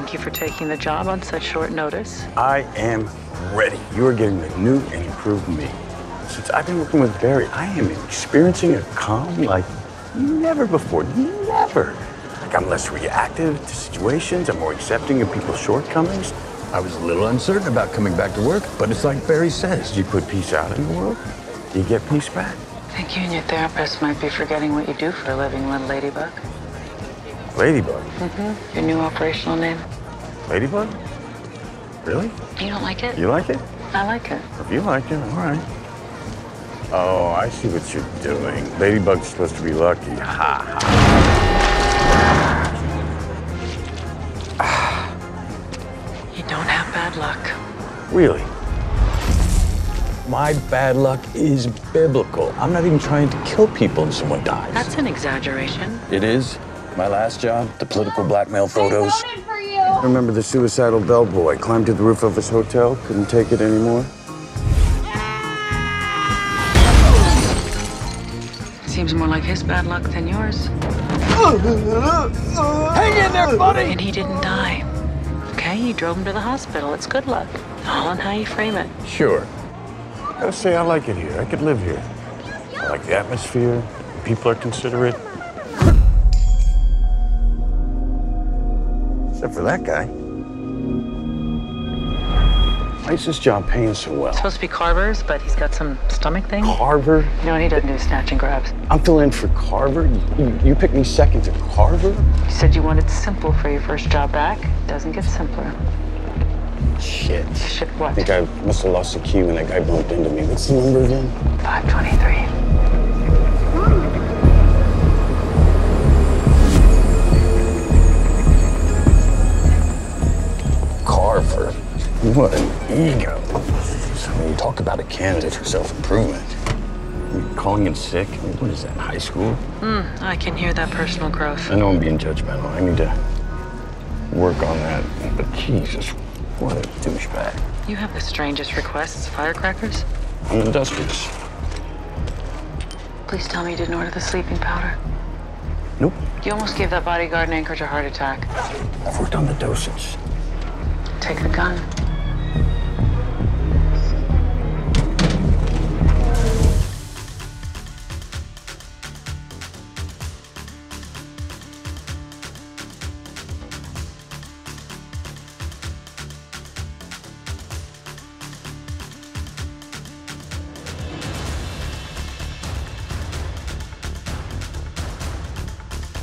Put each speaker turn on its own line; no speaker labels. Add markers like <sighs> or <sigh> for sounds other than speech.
Thank you for taking the job on such short notice.
I am ready. You are getting the new and improved me. Since I've been working with Barry, I am experiencing a calm like never before. Never. Like I'm less reactive to situations. I'm more accepting of people's shortcomings.
I was a little uncertain about coming back to work, but it's like Barry says.
You put peace out in the world, you get peace back.
I think you and your therapist might be forgetting what you do for a living, little Ladybug.
Ladybug.
Mm-hmm. Your new operational name.
Ladybug? Really?
You don't like it?
You like it?
I like it.
If you like it, all right. Oh, I see what you're doing. Ladybug's supposed to be lucky. Ha ha. <sighs>
You don't have bad luck.
Really?
My bad luck is biblical. I'm not even trying to kill people and someone dies.
That's an exaggeration.
It is. My last job, the political blackmail photos. For you.
Remember the suicidal bellboy climbed to the roof of his hotel, couldn't take it anymore?
Seems more like his bad luck than yours.
Hang in there, buddy!
And he didn't die. Okay, you drove him to the hospital. It's good luck. All on how you frame it.
Sure.
I gotta say, I like it here. I could live here. I like the atmosphere. People are considerate. Except for that guy. Why is this job paying so well?
Supposed to be Carver's, but he's got some stomach thing.
Carver?
No, he doesn't do snatch and grabs.
I'm filling in for Carver? You, you picked me second to Carver?
You said you wanted simple for your first job back. Doesn't get simpler.
Shit.
Shit what?
I think I must have lost the key when that guy bumped into me. What's the number again?
523.
What an ego. So when you talk about a candidate for self-improvement,
calling in sick? I mean, what is that, high school?
Hmm, I can hear that personal growth.
I know I'm being judgmental. I need to work on that. But Jesus, what a douchebag.
You have the strangest requests. Firecrackers?
I'm industrious.
Please tell me you didn't order the sleeping powder.
Nope.
You almost gave that bodyguard in Anchorage a heart attack.
I've worked on the dosage.
Take the gun.